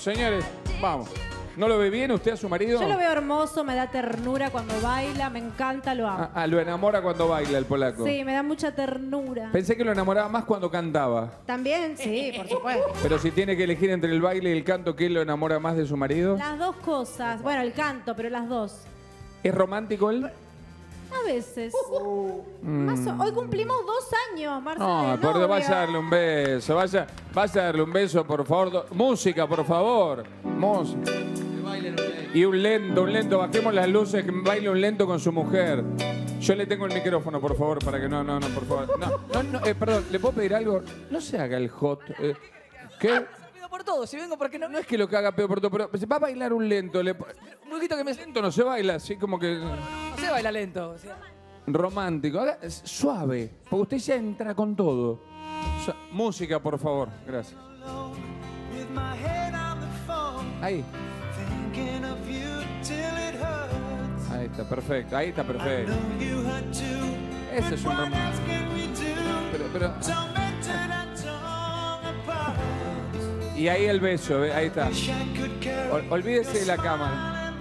Señores, vamos. ¿No lo ve bien usted a su marido? Yo lo veo hermoso, me da ternura cuando baila, me encanta, lo amo. Ah, ah, lo enamora cuando baila el polaco. Sí, me da mucha ternura. Pensé que lo enamoraba más cuando cantaba. También, sí, por supuesto. Pero si tiene que elegir entre el baile y el canto, ¿quién lo enamora más de su marido? Las dos cosas. Bueno, el canto, pero las dos. ¿Es romántico él? A veces. Más o- Hoy cumplimos dos años, Marcelo. No, por vaya a darle un beso. Vaya, vaya a darle un beso, por favor. Do- Música, por favor. Música. Y un lento, un lento. Bajemos las luces, que baile un lento con su mujer. Yo le tengo el micrófono, por favor, para que no, no, no, por favor. No, no, no, eh, perdón, ¿le puedo pedir algo? No se haga el hot. eh, ¿Qué? Por todo, si vengo porque no. No es que lo que haga peor por todo, pero va a bailar un lento. Le, un poquito que me siento, no se baila, así como que No se baila lento. o sea. romántico. Haga- suave, porque usted ya entra con todo. Su- música, por favor. Gracias. Ahí. Ahí está, perfecto. Ahí está, perfecto. Ese es un romántico. Pero, pero, y ahí el beso, ¿ve? ahí está. Ol- olvídese de la cámara.